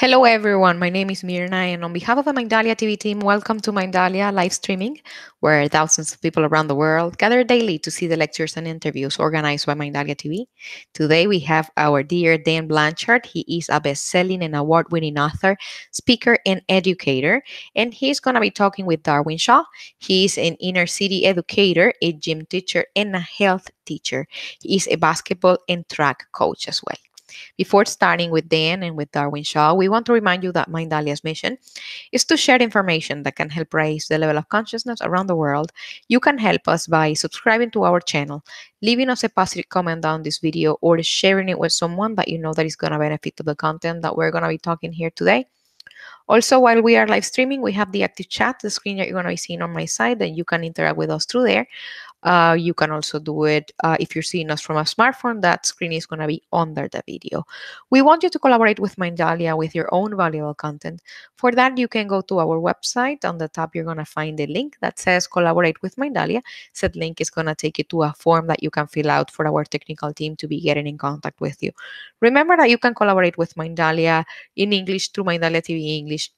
Hello, everyone. My name is Mirna, and on behalf of the Mindalia TV team, welcome to Mindalia live streaming, where thousands of people around the world gather daily to see the lectures and interviews organized by Mindalia TV. Today, we have our dear Dan Blanchard. He is a best-selling and award-winning author, speaker, and educator, and he's going to be talking with Darwin Shaw. He is an inner city educator, a gym teacher, and a health teacher. He is a basketball and track coach as well. Before starting with Dan and with Darwin Shaw, we want to remind you that Mindalia's mission is to share information that can help raise the level of consciousness around the world. You can help us by subscribing to our channel, leaving us a positive comment down this video, or sharing it with someone that you know that is going to benefit to the content that we're going to be talking here today. Also, while we are live streaming, we have the active chat, the screen that you're going to be seeing on my side, and you can interact with us through there. Uh, you can also do it uh, if you're seeing us from a smartphone. That screen is going to be under the video. We want you to collaborate with Mindalia with your own valuable content. For that, you can go to our website. On the top, you're going to find a link that says Collaborate with Mindalia. Said link is going to take you to a form that you can fill out for our technical team to be getting in contact with you. Remember that you can collaborate with Mindalia in English through Mindalia TV English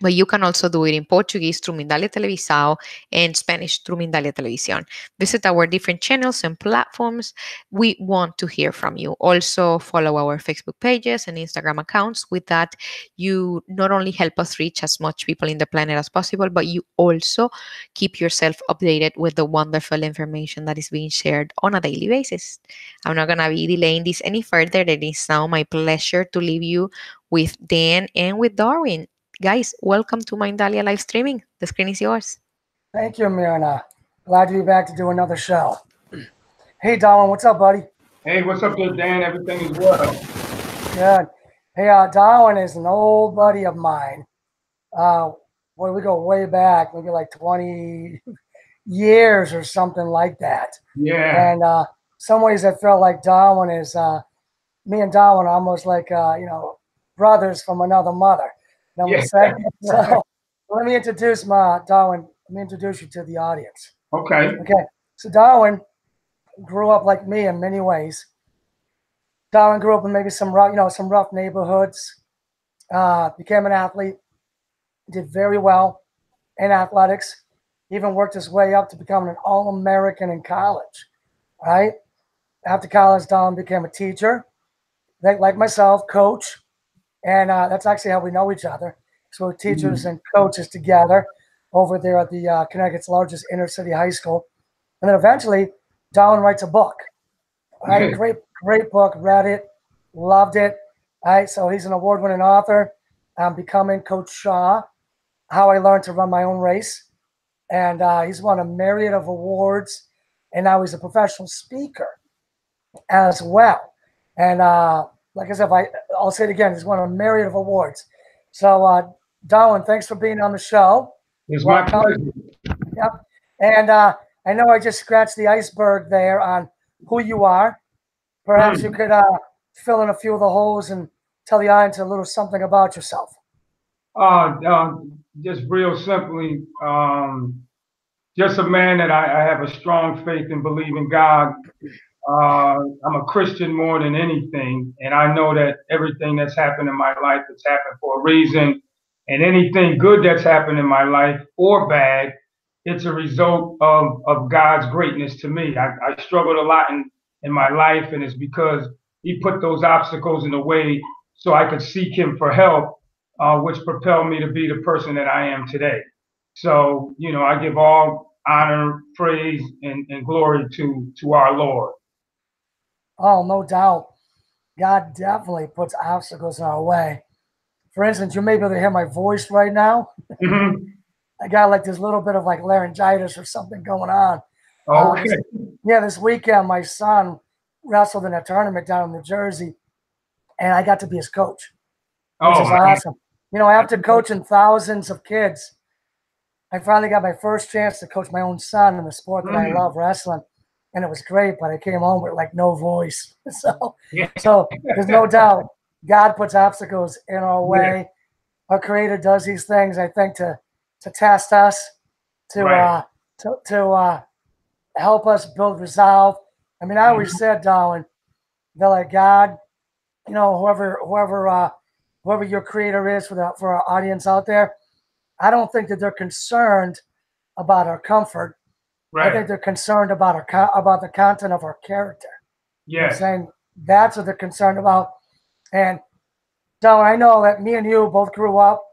but you can also do it in Portuguese through Mindalia Televisao and Spanish through Mindalia Televisión. Visit our different channels and platforms. We want to hear from you. Also, follow our Facebook pages and Instagram accounts. With that, you not only help us reach as much people in the planet as possible, but you also keep yourself updated with the wonderful information that is being shared on a daily basis. I'm not going to be delaying this any further. It is now my pleasure to leave you with Dan and with Darwin guys, welcome to Mindalia live streaming. The screen is yours. Thank you, Mirna. Glad to be back to do another show. Hey, Darwin, what's up, buddy? Hey, what's up there, Dan? Everything is well. Good. Hey, uh, Darwin is an old buddy of mine. Uh, boy, we go way back, maybe like 20 years or something like that. Yeah. And uh, some ways I felt like Darwin is, uh, me and Darwin are almost like, uh, you know, brothers from another mother. Know Yeah. So let me introduce my Darwin. Let me introduce you to the audience. Okay. Okay, so Darwin grew up like me in many ways. Darwin grew up in maybe some rough, you know, some rough neighborhoods. Uh, became an athlete, did very well in athletics. Even worked his way up to becoming an All-American in college. Right after college, Darwin became a teacher, like like myself, coach, and uh, that's actually how we know each other. So we're teachers and coaches together over there at the uh, Connecticut's largest inner city high school. And then eventually, Darwin writes a book. All right, Okay. great, great book. Read it, loved it. All right, so he's an award-winning author. I'm becoming Coach Shaw, how I learned to run my own race, and uh, he's won a myriad of awards. And now he's a professional speaker as well. And uh, like I said, if I, I'll say it again, he's won a myriad of awards. So, uh, Darwin, thanks for being on the show. It's my pleasure. Yep. And uh, I know I just scratched the iceberg there on who you are. Perhaps you could uh, fill in a few of the holes and tell the audience a little something about yourself. Uh, um, just real simply, um, just a man that I, I have a strong faith and believe in God. Uh, I'm a Christian more than anything, and I know that everything that's happened in my life has happened for a reason, and anything good that's happened in my life or bad, it's a result of, of God's greatness to me. I, I struggled a lot in, in my life, and it's because He put those obstacles in the way so I could seek Him for help, uh, which propelled me to be the person that I am today. So, you know, I give all honor, praise, and, and glory to to our Lord. Oh, no doubt. God definitely puts obstacles in our way. For instance, you may be able to hear my voice right now. Mhm. I got like this little bit of like laryngitis or something going on. Uh, Okay. yeah, this weekend my son wrestled in a tournament down in New Jersey, and I got to be his coach, which Oh, is man. awesome. You know, after coaching thousands of kids, I finally got my first chance to coach my own son in the sport that I Mm. love, wrestling, and it was great. But I came home with like no voice, so Yeah. so there's no doubt God puts obstacles in our Yeah. way. Our Creator does these things, I think, to to test us, to Right. uh, to to uh, help us build resolve. I mean, I always said, Darwin, that like God, you know, whoever whoever uh, whoever your creator is for the for our audience out there, I don't think that they're concerned about our comfort. Right. I think they're concerned about our about the content of our character. Yeah. saying that's what they're concerned about. And so I know that me and you both grew up,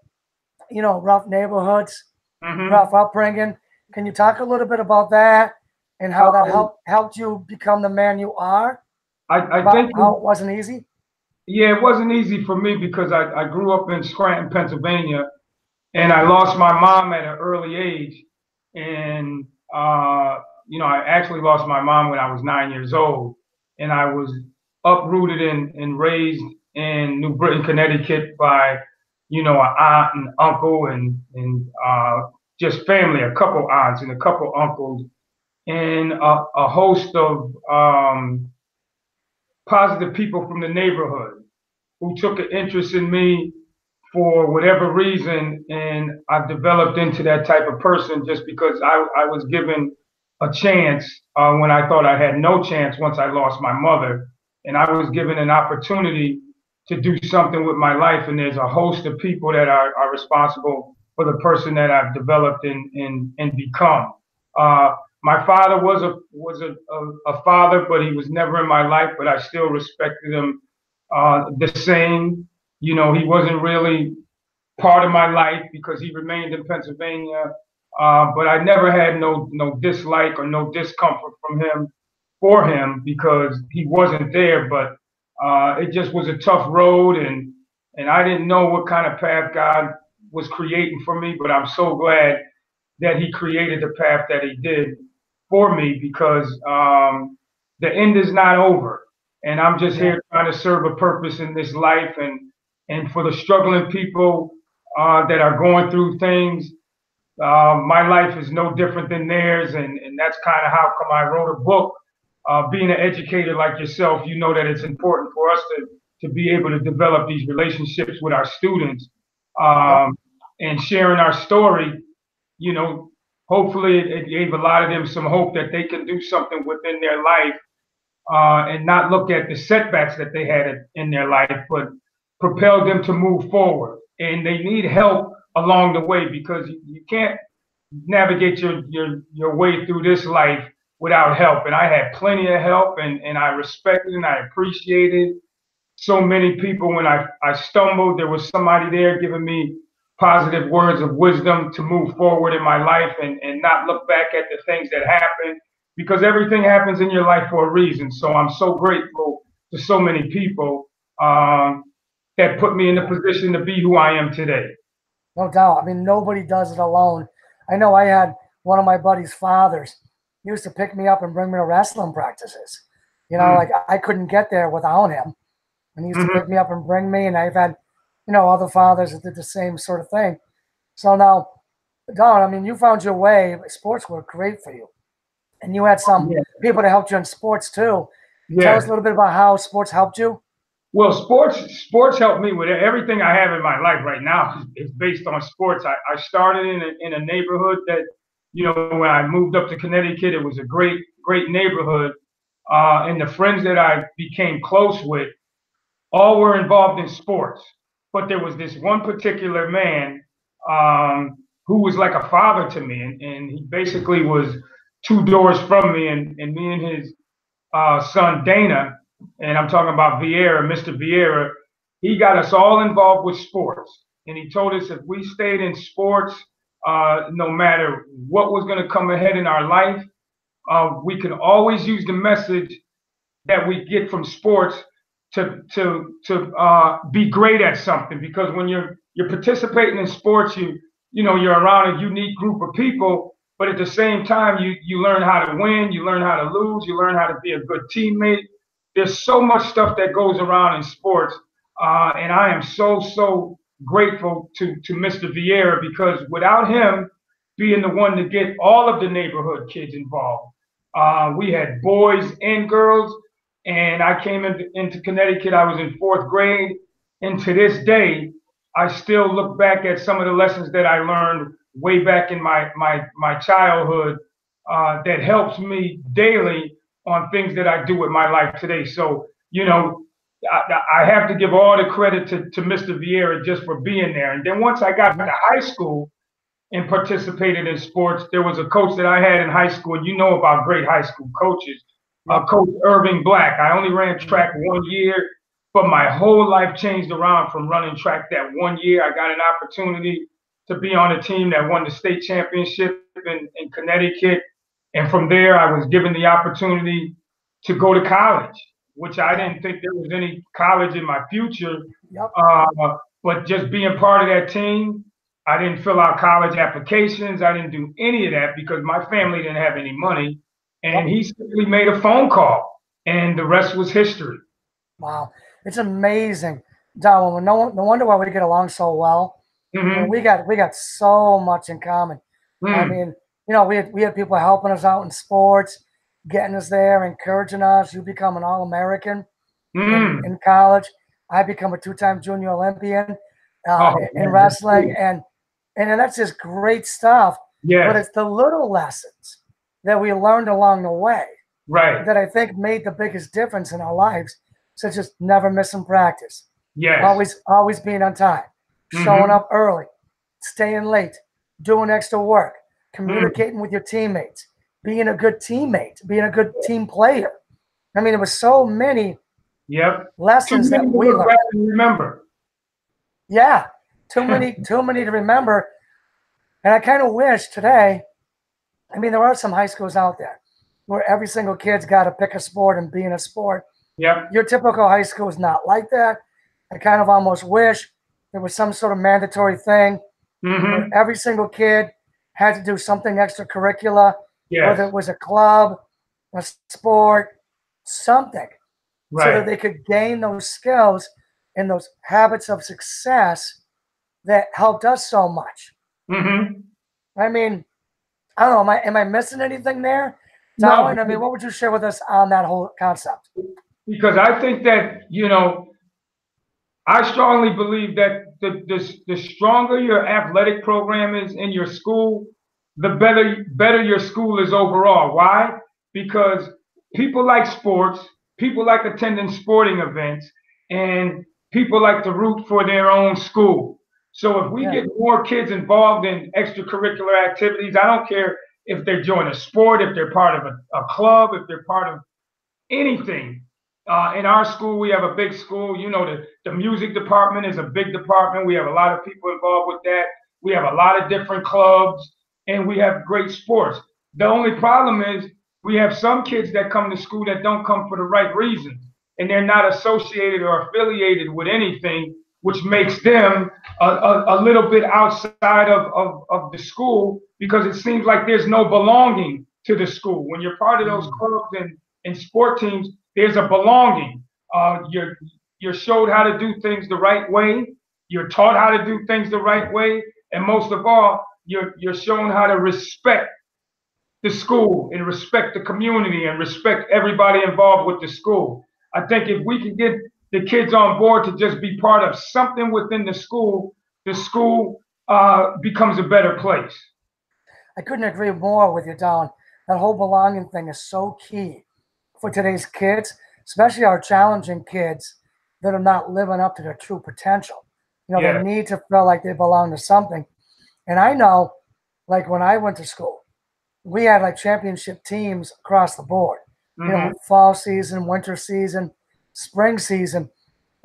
you know, rough neighborhoods, Mhm. rough upbringing. Can you talk a little bit about that and how that Um, helped helped you become the man you are? I, I think how it wasn't easy. Yeah, it wasn't easy for me because I, I grew up in Scranton, Pennsylvania, and I lost my mom at an early age. And, uh, you know, I actually lost my mom when I was nine years old. And I was uprooted and, and raised in New Britain, Connecticut by, you know, an aunt and uncle and, and uh, just family, a couple aunts and a couple uncles, and a, a host of um, positive people from the neighborhood who took an interest in me for whatever reason, and I've developed into that type of person just because I, I was given a chance uh, when I thought I had no chance once I lost my mother, and I was given an opportunity to do something with my life. And there's a host of people that are, are responsible for the person that I've developed and and, and become. Uh, my father was a was a, a, a, father, but he was never in my life. But I still respected him uh, the same. You know, he wasn't really part of my life because he remained in Pennsylvania. Uh, but I never had no no dislike or no discomfort from him for him because he wasn't there. But uh, it just was a tough road, and and I didn't know what kind of path God was creating for me. But I'm so glad that He created the path that He did for me because um, the end is not over, and I'm just here trying to serve a purpose in this life, and and for the struggling people uh, that are going through things. Uh, my life is no different than theirs, and, and that's kind of how come I wrote a book. Uh, being an educator like yourself, you know that it's important for us to to be able to develop these relationships with our students um, and sharing our story. You know, hopefully it, it, gave a lot of them some hope that they can do something within their life uh, and not look at the setbacks that they had in their life, but propel them to move forward. And they need help along the way because you, can't navigate your, your your way through this life without help. And I had plenty of help and, and I respected and I appreciated so many people when I, I stumbled, there was somebody there giving me positive words of wisdom to move forward in my life and, and not look back at the things that happened because everything happens in your life for a reason. So I'm so grateful to so many people um, that put me in the position to be who I am today. No doubt. I mean, nobody does it alone. I know I had one of my buddy's fathers he used to pick me up and bring me to wrestling practices. You know, mm. like I couldn't get there without him. And he used mm-hmm. to pick me up and bring me. And I've had, you know, other fathers that did the same sort of thing. So now, Don, I mean, you found your way. Sports were great for you. And you had some yeah. people that helped you in sports too. Yeah. Tell us a little bit about how sports helped you. Well, sports sports helped me with everything I have in my life right now. It's based on sports. I, I started in a, in a neighborhood that you know, when I moved up to Connecticut, it was a great, great neighborhood. Uh, and the friends that I became close with all were involved in sports. But there was this one particular man um, who was like a father to me. And, and, he basically was two doors from me. And, and me and his uh, son, Dana, and I'm talking about Vieira, Mr. Vieira, he got us all involved with sports. And he told us if we stayed in sports, uh, no matter what was going to come ahead in our life, uh, we can always use the message that we get from sports to to to uh, be great at something. Because when you're you're participating in sports, you you know you're around a unique group of people, but at the same time you you learn how to win, you learn how to lose, you learn how to be a good teammate. There's so much stuff that goes around in sports, uh, and I am so so grateful to, to Mr. Vieira because without him being the one to get all of the neighborhood kids involved, uh, we had boys and girls. And I came into, into Connecticut, I was in fourth grade. And to this day, I still look back at some of the lessons that I learned way back in my, my, my childhood uh, that helps me daily on things that I do with my life today. So, you know, I, I, have to give all the credit to, to Mr. Vieira just for being there. And then once I got to high school and participated in sports, there was a coach that I had in high school. And you know about great high school coaches, uh, Coach Irving Black. I only ran track one year, but my whole life changed around from running track that one year. I got an opportunity to be on a team that won the state championship in, in Connecticut. And from there, I was given the opportunity to go to college, which I didn't think there was any college in my future. Yep. Uh, but just being part of that team, I didn't fill out college applications. I didn't do any of that because my family didn't have any money. And he simply made a phone call, and the rest was history. Wow, it's amazing, Don. No, no wonder why we get along so well. Mm-hmm. we got we got so much in common. Mm. I mean, you know, we had we had people helping us out in sports, getting us there, encouraging us. You become an All American mm. in, in, college. I become a two time Junior Olympian uh, oh, in, in wrestling, and and that's just great stuff. Yeah. But it's the little lessons that we learned along the way, right? That I think made the biggest difference in our lives, such as never missing practice. Yeah. Always, always being on time, mm-hmm. showing up early, staying late, doing extra work, communicating mm. with your teammates, being a good teammate, being a good team player. I mean, it was so many yep. lessons that we learned. Remember. Yeah, too many, too many to remember. And I kind of wish today. I mean, there are some high schools out there where every single kid's got to pick a sport and be in a sport. Yeah. Your typical high school is not like that. I kind of almost wish there was some sort of mandatory thing mm-hmm. where every single kid had to do something extracurricular, yes. whether it was a club, a sport, something, right. so that they could gain those skills and those habits of success that helped us so much. Mm-hmm. I mean, I don't know. Am I am I missing anything there, Darwin? No. I mean, what would you share with us on that whole concept? Because I think that you know, I strongly believe that the the, the stronger your athletic program is in your school, the better better your school is overall. Why? Because people like sports, people like attending sporting events, and people like to root for their own school. So if we yeah. get more kids involved in extracurricular activities, I don't care if they join a sport, if they're part of a, a club, if they're part of anything. Uh, in our school, we have a big school. You know, the, the music department is a big department. We have a lot of people involved with that. We have a lot of different clubs, and we have great sports. The only problem is we have some kids that come to school that don't come for the right reasons, and they're not associated or affiliated with anything which makes them a, a, a little bit outside of, of, of, the school because it seems like there's no belonging to the school. When you're part of those mm. clubs and, and sport teams, there's a belonging. Uh, you're, you're showed how to do things the right way. You're taught how to do things the right way. And most of all, you're, you're shown how to respect the school and respect the community and respect everybody involved with the school. I think if we can get the kids on board to just be part of something within the school, the school uh, becomes a better place. I couldn't agree more with you, Don. That whole belonging thing is so key for today's kids, especially our challenging kids that are not living up to their true potential. You know, yeah. they need to feel like they belong to something. And I know, like when I went to school, we had like championship teams across the board. Mm-hmm. You know, mm-hmm. fall season, winter season, spring season.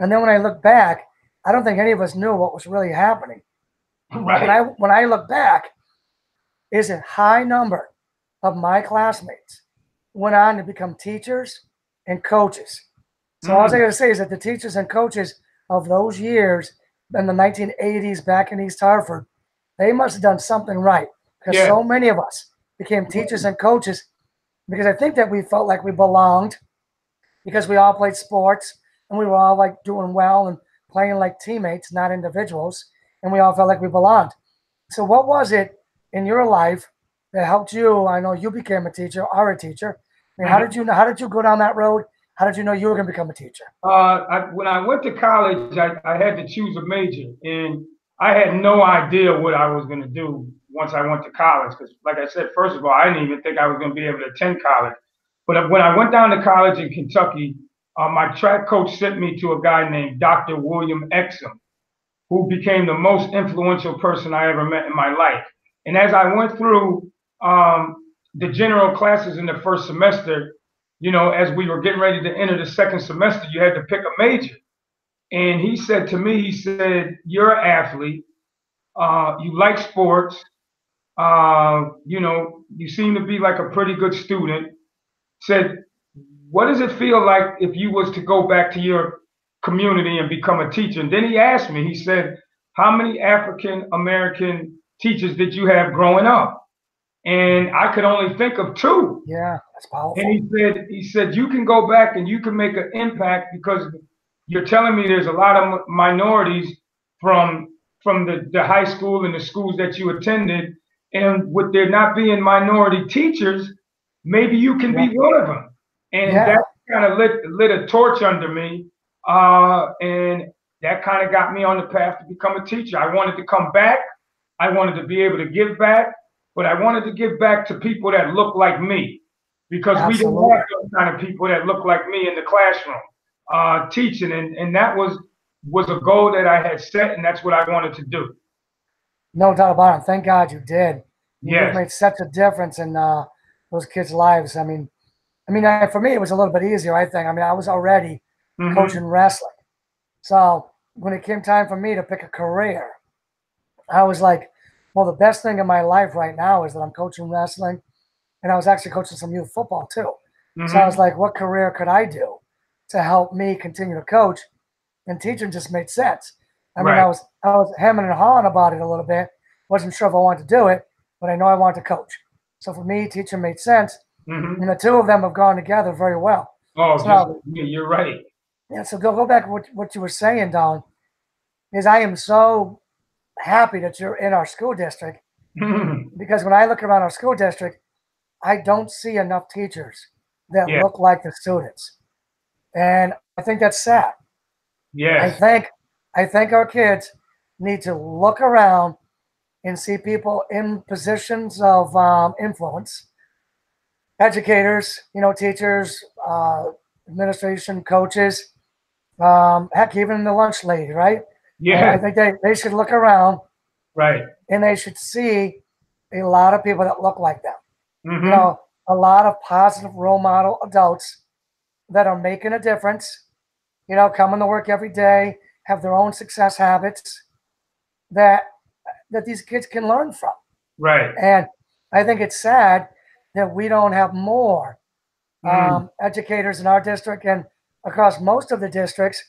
And then when I look back, I don't think any of us knew what was really happening. Right. When I when I look back, is a high number of my classmates went on to become teachers and coaches. So mm. all I gotta say is that the teachers and coaches of those years in the 1980s back in East Hartford, they must have done something right because yeah. so many of us became teachers and coaches because I think that we felt like we belonged because we all played sports and we were all like doing well and playing like teammates, not individuals, and we all felt like we belonged. So, what was it in your life that helped you? I know you became a teacher, are a teacher. How did you know? how did you go down that road? How did you know you were going to become a teacher? Uh, I, when I went to college, I, I had to choose a major, and I had no idea what I was going to do once I went to college. Because, like I said, first of all, I didn't even think I was going to be able to attend college. But when I went down to college in Kentucky, uh, my track coach sent me to a guy named Dr. William Exum, who became the most influential person I ever met in my life. And as I went through um, the general classes in the first semester, you know, as we were getting ready to enter the second semester, you had to pick a major. And he said to me, he said, You're an athlete, uh, you like sports, uh, you know, you seem to be like a pretty good student. Said, what does it feel like if you was to go back to your community and become a teacher? And then he asked me, he said, how many African American teachers did you have growing up? And I could only think of two. Yeah, that's powerful. And he said, he said, you can go back and you can make an impact because you're telling me there's a lot of minorities from from the, the high school and the schools that you attended. And with there not being minority teachers, maybe you can yeah. be one of them and yeah. that kind of lit lit a torch under me, uh, and that kind of got me on the path to become a teacher. I wanted to come back. I wanted to be able to give back, but I wanted to give back to people that look like me, because Absolutely. we didn't have those kind of people that look like me in the classroom uh, teaching, and and that was was a goal that I had set, and that's what I wanted to do. No doubt about it. Thank God you did. You yes. made such a difference in uh, those kids' lives. I mean, I mean, I, for me, it was a little bit easier, I think. I mean, I was already mm-hmm. coaching wrestling. So when it came time for me to pick a career, I was like, well, the best thing in my life right now is that I'm coaching wrestling. And I was actually coaching some youth football too. Mm-hmm. So I was like, what career could I do to help me continue to coach? And teaching just made sense. I mean, I was I was hemming and hawing about it a little bit. Wasn't sure if I wanted to do it, but I know I wanted to coach. So for me, teaching made sense. Mm-hmm. And the two of them have gone together very well. Oh, so, yeah, you're right. Yeah, so go go back to what, what you were saying, Don. Is I am so happy that you're in our school district because when I look around our school district, I don't see enough teachers that yeah. look like the students, and I think that's sad. Yeah, I think I think our kids need to look around and see people in positions of um, influence educators, you know, teachers, uh, administration, coaches, um, heck, even the lunch lady, right? Yeah. I think they, they should look around. Right. And they should see a lot of people that look like them. Mm-hmm. You know, a lot of positive role model adults that are making a difference, you know, coming to work every day, have their own success habits that that these kids can learn from. Right. And I think it's sad that we don't have more mm. um, educators in our district and across most of the districts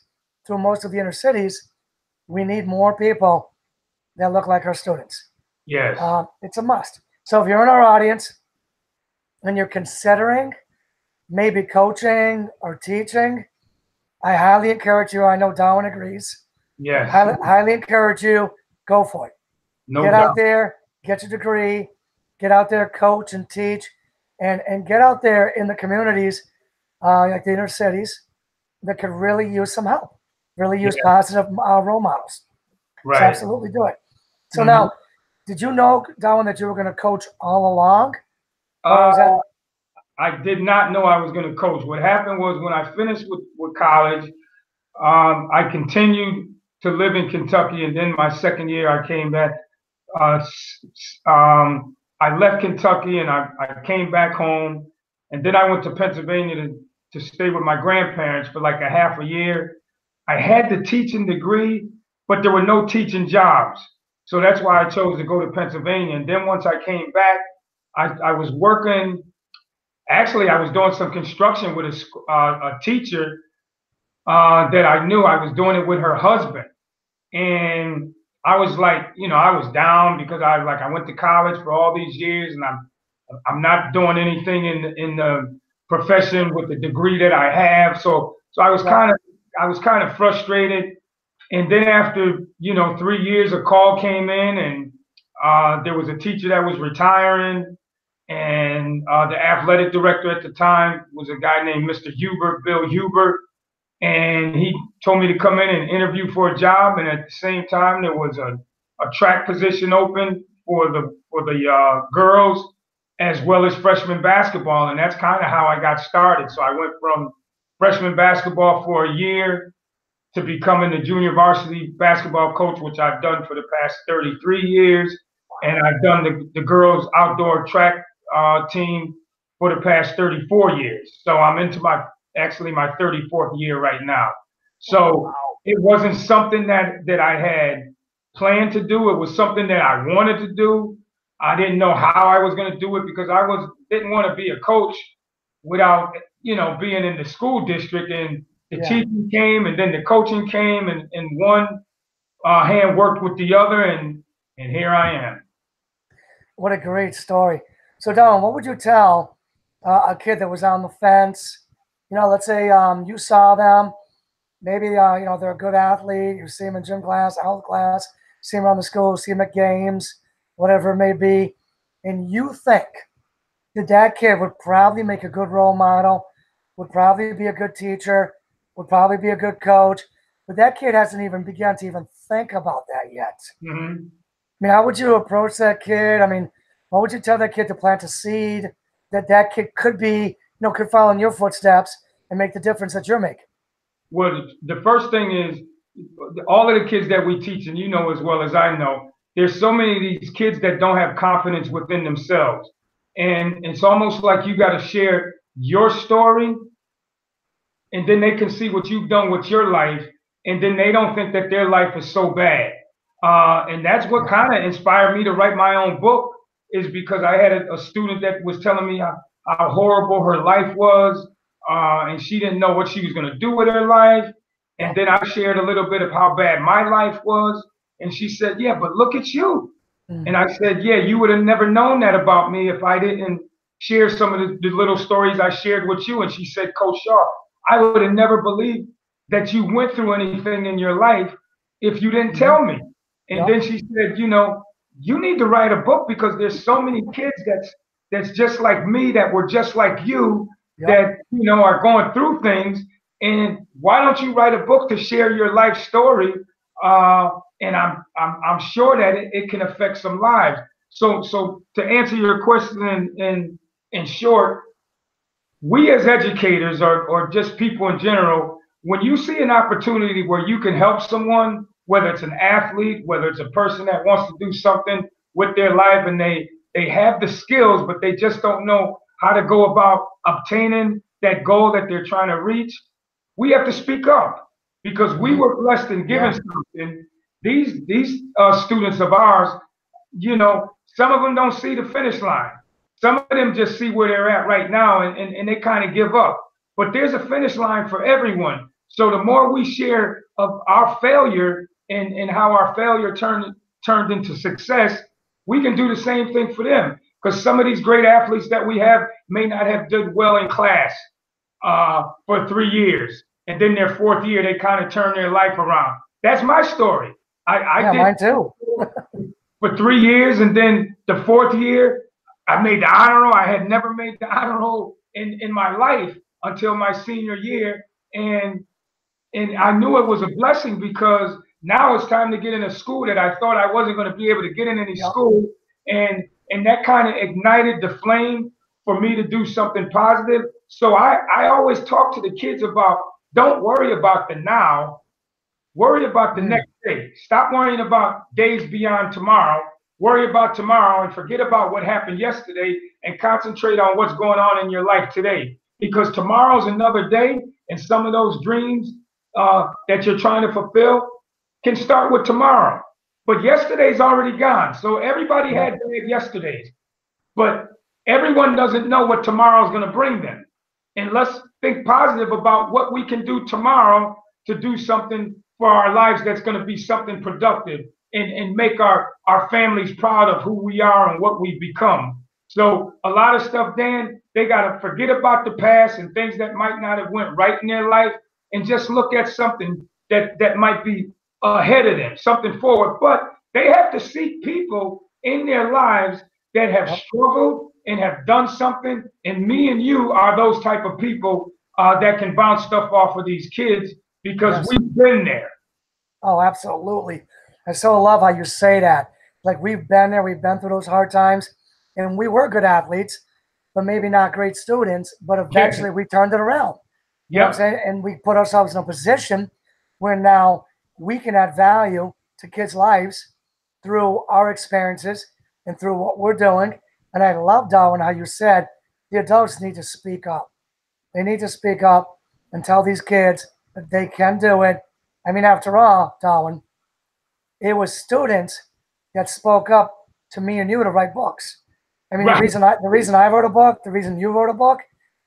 through most of the inner cities. We need more people that look like our students. Yes. Um, it's a must. So if you're in our audience and you're considering maybe coaching or teaching, I highly encourage you. I know Darwin agrees. Yeah. Highly, highly encourage you. Go for it. No get doubt. out there, get your degree, get out there, coach and teach, and and get out there in the communities, uh, like the inner cities, that could really use some help, really use yeah. positive uh, role models. Right. So absolutely do it. So mm-hmm. now, did you know, Darwin, that you were going to coach all along? Uh, that- I did not know I was going to coach. What happened was when I finished with, with college, um, I continued to live in Kentucky, and then my second year I came back. Uh, um, I left Kentucky and I, I came back home. And then I went to Pennsylvania to, to stay with my grandparents for like a half a year. I had the teaching degree, but there were no teaching jobs. So that's why I chose to go to Pennsylvania. And then once I came back, I, I was working. Actually, I was doing some construction with a, uh, a teacher uh, that I knew. I was doing it with her husband. And I was like, you know, I was down because I like I went to college for all these years and I'm I'm not doing anything in in the profession with the degree that I have. So so I was kind of I was kind of frustrated. And then after you know three years, a call came in and uh, there was a teacher that was retiring, and uh, the athletic director at the time was a guy named Mr. Hubert, Bill Hubert and he told me to come in and interview for a job. And at the same time, there was a, a track position open for the for the uh, girls as well as freshman basketball, and that's kind of how I got started. So I went from freshman basketball for a year to becoming the junior varsity basketball coach, which I've done for the past 33 years. And I've done the, the girls outdoor track uh, team for the past 34 years. So I'm into my actually my 34th year right now. So it wasn't something that that I had planned to do. It was something that I wanted to do. I didn't know how I was going to do it because I was didn't want to be a coach without you know being in the school district and the yeah. teaching came and then the coaching came and, and one uh, hand worked with the other and and here I am. What a great story. So Don, what would you tell uh, a kid that was on the fence? You know, let's say um, you saw them, maybe uh, you know they're a good athlete. You see them in gym class, health class, see them around the school, see them at games, whatever it may be, and you think that that kid would probably make a good role model, would probably be a good teacher, would probably be a good coach, but that kid hasn't even begun to even think about that yet. Mm-hmm. I mean, how would you approach that kid? I mean, what would you tell that kid to plant a seed that that kid could be, you know, could follow in your footsteps and make the difference that you're making? Well, the first thing is all of the kids that we teach, and you know as well as I know, there's so many of these kids that don't have confidence within themselves. And it's almost like you got to share your story, and then they can see what you've done with your life, and then they don't think that their life is so bad. Uh, and that's what kind of inspired me to write my own book, is because I had a, a student that was telling me how, how horrible her life was, uh, and she didn't know what she was going to do with her life. And then I shared a little bit of how bad my life was. And she said, Yeah, but look at you. Mm-hmm. And I said, Yeah, you would have never known that about me if I didn't share some of the, the little stories I shared with you. And she said, Coach Shaw, I would have never believed that you went through anything in your life if you didn't tell me. And then she said, You know, you need to write a book because there's so many kids that's that's just like me that were just like you that you know are going through things and why don't you write a book to share your life story uh, and I'm, I'm i'm sure that it, it, can affect some lives so so to answer your question in in, in short we as educators or, or just people in general when you see an opportunity where you can help someone whether it's an athlete whether it's a person that wants to do something with their life and they they have the skills but they just don't know how to go about obtaining that goal that they're trying to reach, we have to speak up because we were blessed and given yeah. something. These these uh, students of ours, you know, some of them don't see the finish line. Some of them just see where they're at right now and, and, and they kind of give up. But there's a finish line for everyone. So the more we share of our failure and, and how our failure turned turned into success, we can do the same thing for them because some of these great athletes that we have may not have done well in class uh, for three years, and then their fourth year they kind of turn their life around. That's my story. I, I yeah, did mine too. for three years, and then the fourth year I made the honor roll. I had never made the honor roll in in my life until my senior year, and and I knew it was a blessing because now it's time to get in a school that I thought I wasn't going to be able to get in any school, and and that kind of ignited the flame for me to do something positive. So I, I always talk to the kids about don't worry about the now, worry about the mm. next day. Stop worrying about days beyond tomorrow. Worry about tomorrow and forget about what happened yesterday and concentrate on what's going on in your life today. Because tomorrow's another day, and some of those dreams uh, that you're trying to fulfill can start with tomorrow. But yesterday's already gone. So everybody had bad yesterdays. But everyone doesn't know what tomorrow's going to bring them. And let's think positive about what we can do tomorrow to do something for our lives that's going to be something productive and, and make our, our families proud of who we are and what we've become. So a lot of stuff, Dan, they got to forget about the past and things that might not have went right in their life and just look at something that, that might be ahead of them, something forward. But they have to seek people in their lives that have struggled and have done something. And me and you are those type of people uh, that can bounce stuff off of these kids because yes. we've been there. Oh, absolutely. I so love how you say that. Like we've been there, we've been through those hard times, and we were good athletes, but maybe not great students. But eventually, yeah. we turned it around. You know what I'm saying? And we put ourselves in a position where now we can add value to kids' lives through our experiences and through what we're doing. And I love, Darwin, how you said the adults need to speak up. They need to speak up and tell these kids that they can do it. I mean, after all, Darwin, it was students that spoke up to me and you to write books. I mean, right. the reason I the reason I wrote a book, the reason you wrote a book,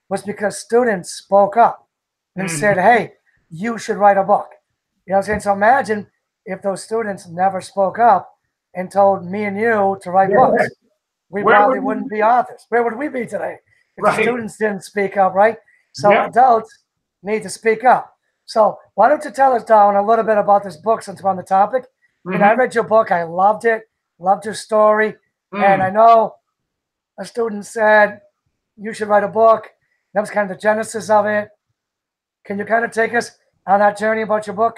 was because students spoke up and mm-hmm. said, "Hey, you should write a book." You know what I'm saying? So imagine if those students never spoke up and told me and you to write yeah. books. We Where probably would not be authors. Where would we be today if right. the students didn't speak up, right? So yeah. adults need to speak up. So why don't you tell us, Darwin, a little bit about this book since we're on the topic? Mm-hmm. And I read your book. I loved it. Loved your story. Mm. And I know a student said you should write a book. That was kind of the genesis of it. Can you kind of take us on that journey about your book?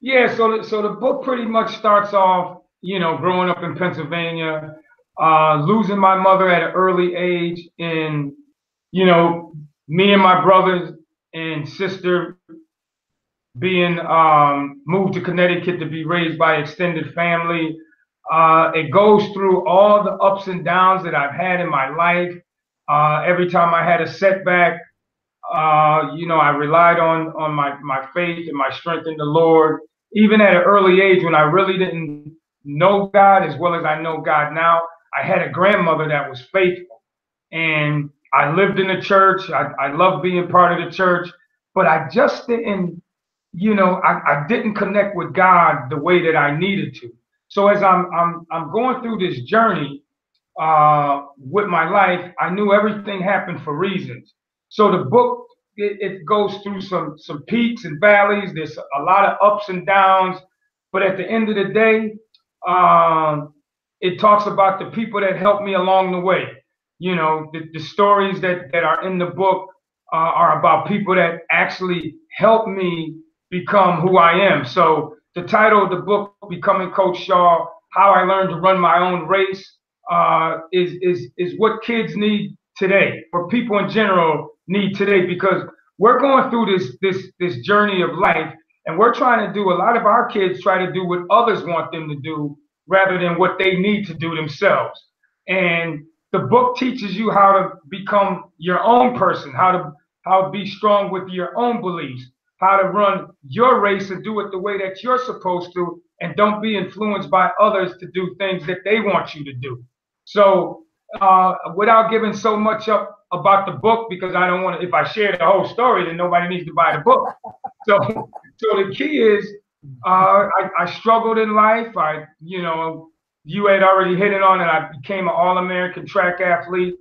Yeah, so so the book pretty much starts off, you know, growing up in Pennsylvania, uh, losing my mother at an early age, and you know, me and my brothers and sister being um, moved to Connecticut to be raised by extended family. Uh, it goes through all the ups and downs that I've had in my life. Uh, every time I had a setback, uh, you know, I relied on on my my faith and my strength in the Lord. Even at an early age, when I really didn't know God as well as I know God now, I had a grandmother that was faithful, and I lived in the church. I, I loved being part of the church, but I just didn't, you know, I, I didn't connect with God the way that I needed to. So as I'm I'm I'm going through this journey uh, with my life, I knew everything happened for reasons. So the book it, it, goes through some some peaks and valleys. There's a lot of ups and downs, but at the end of the day, um, it talks about the people that helped me along the way. You know, the, the stories that that are in the book uh, are about people that actually helped me become who I am. So the title of the book, Becoming Coach Shaw, How I Learned to Run My Own Race, uh, is, is, is what kids need today, or people in general need today, because we're going through this, this, this journey of life, and we're trying to do, a lot of our kids try to do what others want them to do rather than what they need to do themselves. And the book teaches you how to become your own person, how to how to be strong with your own beliefs, how to run your race and do it the way that you're supposed to, and don't be influenced by others to do things that they want you to do. So, uh, without giving so much up about the book, because I don't want to, if I share the whole story, then nobody needs to buy the book. so, so the key is, uh, I, I struggled in life. I, you know, you had already hit it on, and I became an All-American track athlete.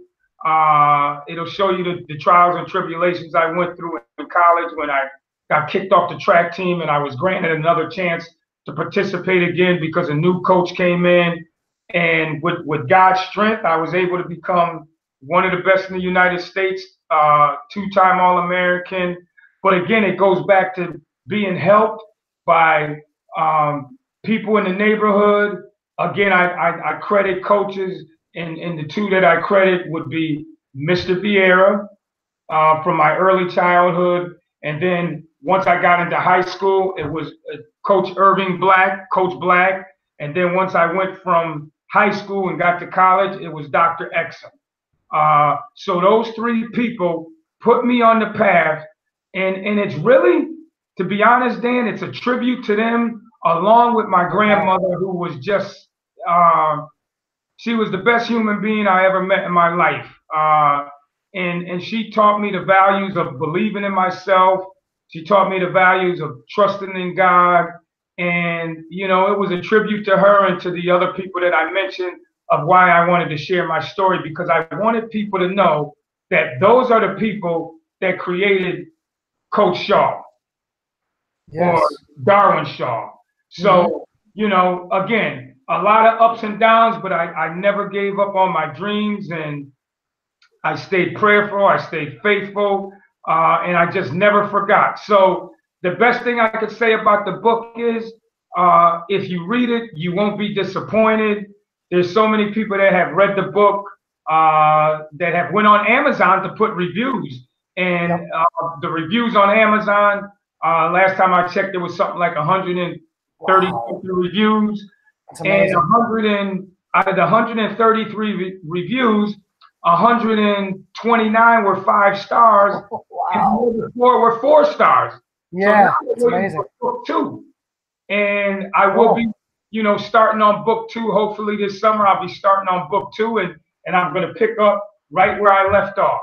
Uh, it'll show you the, the trials and tribulations I went through in college when I got kicked off the track team, and I was granted another chance to participate again because a new coach came in. And with, with God's strength, I was able to become one of the best in the United States, uh, two time All American. But again, it goes back to being helped by um, people in the neighborhood. Again, I, I, I credit coaches, and, and the two that I credit would be Mr. Vieira uh, from my early childhood, and then once I got into high school, it was uh, Coach Irving Black, Coach Black. And then once I went from high school and got to college, it was Dr. Exum. Uh, so those three people put me on the path. And, and it's really, to be honest, Dan, it's a tribute to them, along with my grandmother, who was just, uh, she was the best human being I ever met in my life. Uh, and, and she taught me the values of believing in myself, she taught me the values of trusting in God. And, you know, it was a tribute to her and to the other people that I mentioned of why I wanted to share my story because I wanted people to know that those are the people that created Coach Shaw yes. or Darwin Shaw. So, mm-hmm. you know, again, a lot of ups and downs, but I, I never gave up on my dreams and I stayed prayerful, I stayed faithful, uh, and I just never forgot. So the best thing I could say about the book is, uh, if you read it, you won't be disappointed. There's so many people that have read the book uh, that have went on Amazon to put reviews, and Yep. uh, the reviews on Amazon. Uh, last time I checked, there was something like 130 Wow, reviews, and amazing. 100 and out of the 133 re- reviews, 129 were five stars, Wow. four were four stars. Yeah, now it's amazing. book two, and I will Cool. be, you know, starting on book two. Hopefully this summer, I'll be starting on book two, and and I'm going to pick up right where I left off.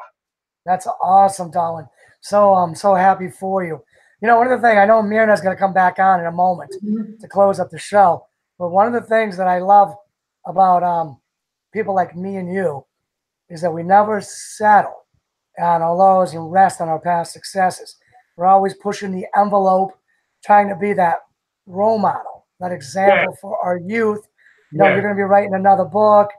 That's awesome, darling. So I'm so happy for you. You know, one of the things I know Mirna's going to come back on in a moment to close up the show, but one of the things that I love about um, people like me and you is that we never settle on our lows and rest on our past successes. We're always pushing the envelope, trying to be that role model, that example for our youth. You know, Yeah. you're going to be writing another book.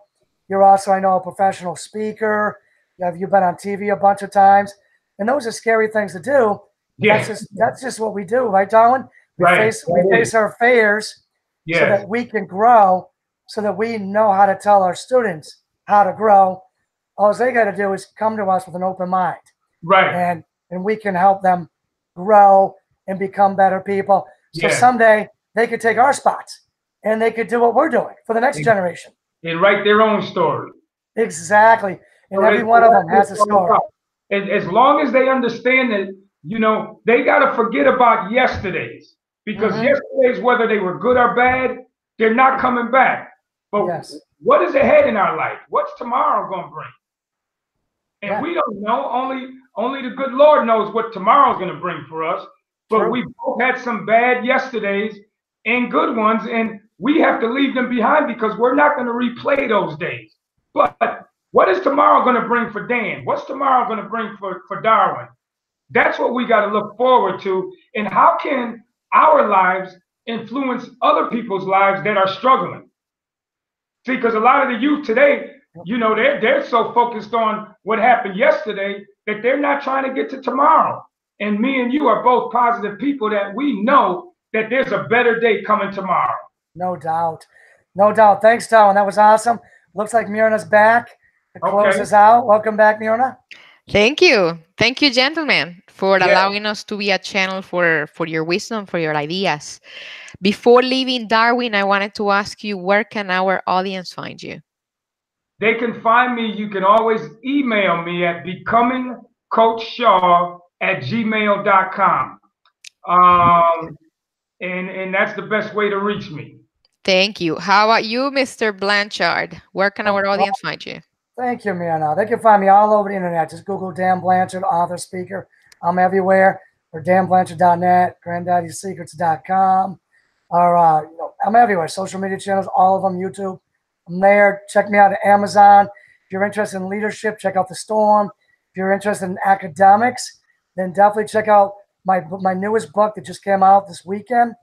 You're also, I know, a professional speaker. Have you been on TV a bunch of times? And those are scary things to do. Yeah. That's just that's just what we do, right, Darwin? We Right. face we That face our fears so that we can grow, so that we know how to tell our students how to grow. All they got to do is come to us with an open mind, Right. and and we can help them grow and become better people. So Yeah. someday they could take our spots and they could do what we're doing for the next Ex- generation. And write their own story. Exactly, and So every one of them has a story. As, as long as they understand that, you know, they got to forget about yesterdays because Mhm. yesterdays, whether they were good or bad, they're not coming back. But Yes. what is ahead in our life? What's tomorrow going to bring? And Yeah. we don't know. Only only the good Lord knows what tomorrow's going to bring for us. But True. we both had some bad yesterdays and good ones, and we have to leave them behind because we're not going to replay those days. But what is tomorrow going to bring for Dan? What's tomorrow going to bring for, for Darwin? That's what we got to look forward to. And how can our lives influence other people's lives that are struggling? See, because a lot of the youth today, you know, they're they're so focused on what happened yesterday that they're not trying to get to tomorrow. And me and you are both positive people that we know that there's a better day coming tomorrow. No doubt. No doubt. Thanks, Darwin. That was awesome. Looks like Mirna's back to close Okay. us out. Welcome back, Mirna. Thank you. Thank you, gentlemen, for Yeah. allowing us to be a channel for, for your wisdom, for your ideas. Before leaving Darwin, I wanted to ask you where can our audience find you? They can find me. You can always email me at becomingcoachshaw at gmail.com. Um, and, and that's the best way to reach me. Thank you. How about you, Mr. Blanchard? Where can our audience find you? Thank you, Mirna. They can find me all over the internet. Just Google Dan Blanchard, author, speaker. I'm everywhere. Or danblanchard.net, granddaddysecrets.com. Or, uh, you know, I'm everywhere. Social media channels, all of them, YouTube. I'm there. Check me out at Amazon. If you're interested in leadership, check out The Storm. If you're interested in academics, then definitely check out my, my newest book that just came out this weekend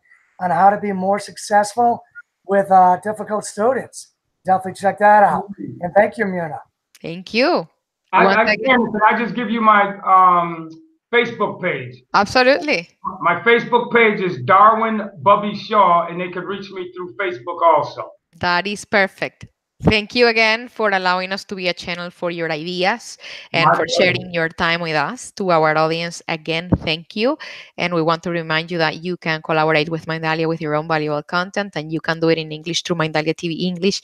on how to be more successful with uh, difficult students. Definitely check that out. And thank you, Mirna. Thank you. I, I, again- can I just give you my um, Facebook page? Absolutely. My Facebook page is Darwin Bubby Shaw, and they can reach me through Facebook also. That is perfect. Thank you again for allowing us to be a channel for your ideas and My for pleasure. sharing your time with us. To our audience, again, thank you. And we want to remind you that you can collaborate with Mindalia with your own valuable content, and you can do it in English through Mindalia TV English,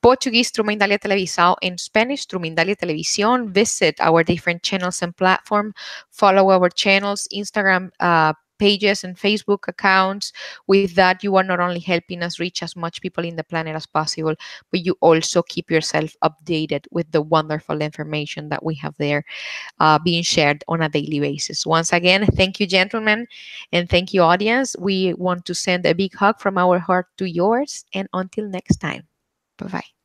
Portuguese through Mindalia Televisao, and Spanish through Mindalia Televisión. Visit our different channels and platform. Follow our channels, Instagram uh, pages and Facebook accounts. With that, you are not only helping us reach as much people in the planet as possible, but you also keep yourself updated with the wonderful information that we have there uh, being shared on a daily basis. Once again, thank you, gentlemen, and thank you, audience. We want to send a big hug from our heart to yours. And until next time, bye bye.